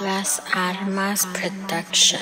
Las Armas Production.